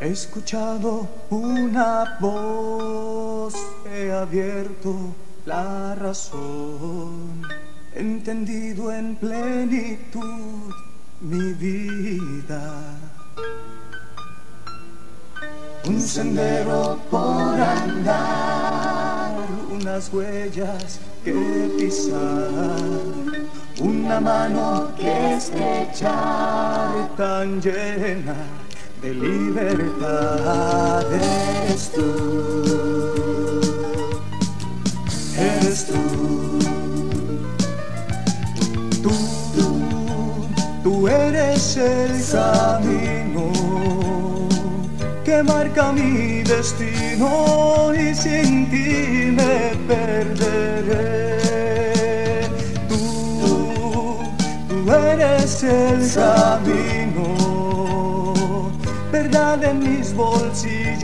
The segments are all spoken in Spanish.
He escuchado una voz, he abierto la razón, he entendido en plenitud mi vida. Un sendero por andar, unas huellas que pisar, una mano que estrechar tan llena de libertad eres tú. Eres tú. Tú, tú, tú eres el camino que marca mi destino y sin ti me perderé. Tú, tú eres el camino verdad en mis bolsillos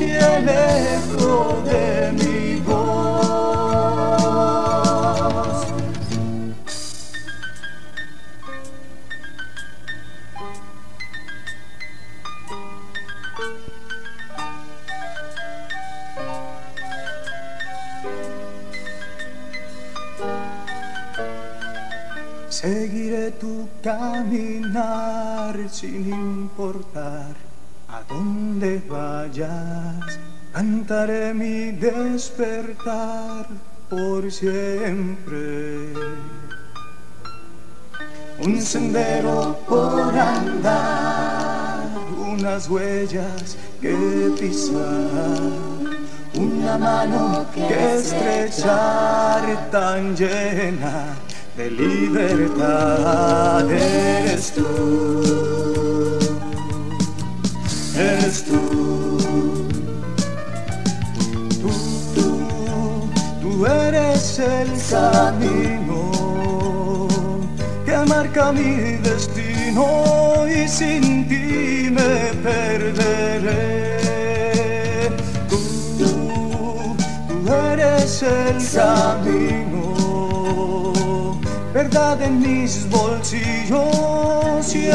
y el eco de mi Seguiré tu caminar sin importar a dónde vayas. Cantaré mi despertar por siempre. Un sendero por andar, unas huellas que pisar, una mano que estrechar tan llena de libertad eres tú, eres tú. Tú, tú, tú eres el camino que marca mi destino y sin ti me perderé. Tú, tú eres el camino verdad en mis bolsillos y